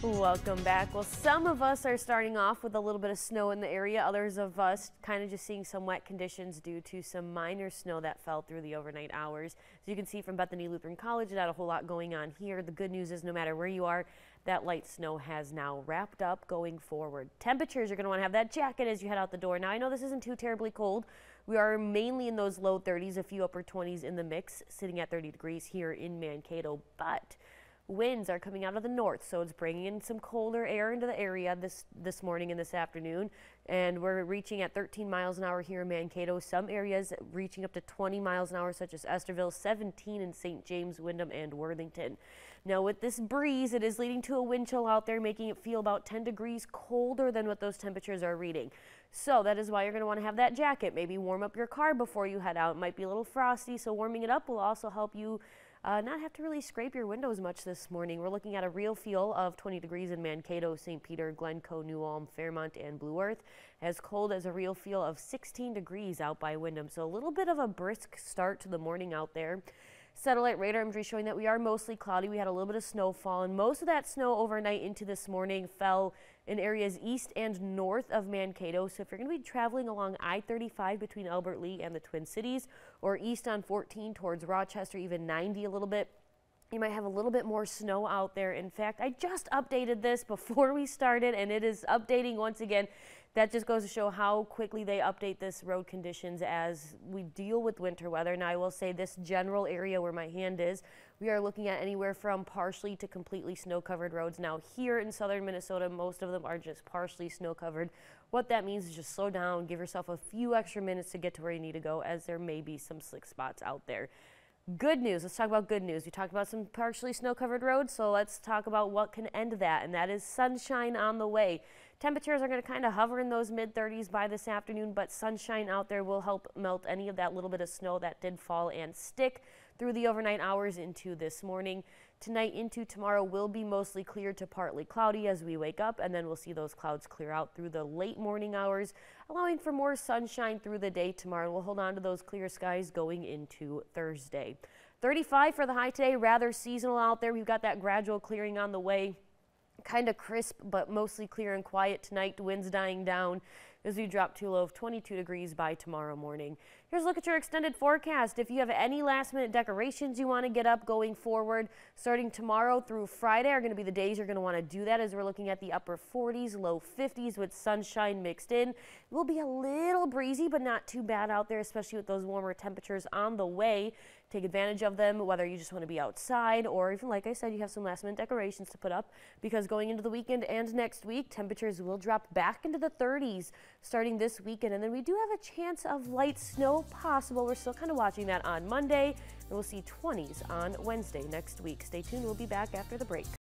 Welcome back. Well, some of us are starting off with a little bit of snow in the area. Others of us kind of just seeing some wet conditions due to some minor snow that fell through the overnight hours. As you can see from Bethany Lutheran College, not a whole lot going on here. The good news is no matter where you are, that light snow has now wrapped up going forward. Temperatures, you're going to want to have that jacket as you head out the door. Now, I know this isn't too terribly cold. We are mainly in those low 30s, a few upper 20s in the mix, sitting at 30 degrees here in Mankato, but winds are coming out of the north, so it's bringing in some colder air into the area this this morning and this afternoon. And we're reaching at 13 miles an hour here in Mankato. Some areas reaching up to 20 miles an hour, such as Estherville, 17 in St. James, Windom, and Worthington. Now, with this breeze, it is leading to a wind chill out there, making it feel about 10 degrees colder than what those temperatures are reading. So that is why you're going to want to have that jacket. Maybe warm up your car before you head out. It might be a little frosty, so warming it up will also help you uh, not have to really scrape your windows much this morning. We're looking at a real feel of 20 degrees in Mankato, St. Peter, Glencoe, New Ulm, Fairmont, and Blue Earth. As cold as a real feel of 16 degrees out by Windom. So a little bit of a brisk start to the morning out there. Satellite radar imagery showing that we are mostly cloudy. We had a little bit of snowfall, and most of that snow overnight into this morning fell in areas east and north of Mankato. So if you're going to be traveling along I-35 between Albert Lea and the Twin Cities, or east on 14 towards Rochester, even 90 a little bit, you might have a little bit more snow out there. In fact, I just updated this before we started, and it is updating once again that just goes to show how quickly they update this road conditions as we deal with winter weather. Now I will say this general area where my hand is, we are looking at anywhere from partially to completely snow covered roads. Now here in southern Minnesota, most of them are just partially snow covered. What that means is just slow down, give yourself a few extra minutes to get to where you need to go as there may be some slick spots out there. Good news. Let's talk about good news. We talked about some partially snow covered roads, so let's talk about what can end that, and that is sunshine on the way. Temperatures are going to kind of hover in those mid 30s by this afternoon, but sunshine out there will help melt any of that little bit of snow that did fall and stick through the overnight hours into this morning. Tonight into tomorrow will be mostly clear to partly cloudy as we wake up, and then we'll see those clouds clear out through the late morning hours, allowing for more sunshine through the day tomorrow. We'll hold on to those clear skies going into Thursday. 35 for the high today, rather seasonal out there. We've got that gradual clearing on the way kind of crisp but mostly clear and quiet tonight. Winds dying down as we drop to a low of 22 degrees by tomorrow morning. Here's a look at your extended forecast. If you have any last minute decorations you want to get up going forward, starting tomorrow through Friday are going to be the days you're going to want to do that as we're looking at the upper 40s, low 50s with sunshine mixed in. It will be a little breezy, but not too bad out there, especially with those warmer temperatures on the way. Take advantage of them, whether you just want to be outside or even, like I said, you have some last minute decorations to put up because going into the weekend and next week, temperatures will drop back into the 30s starting this weekend. And then we do have a chance of light snow possible. We're still kind of watching that on Monday, and we'll see 20s on Wednesday next week. Stay tuned. We'll be back after the break.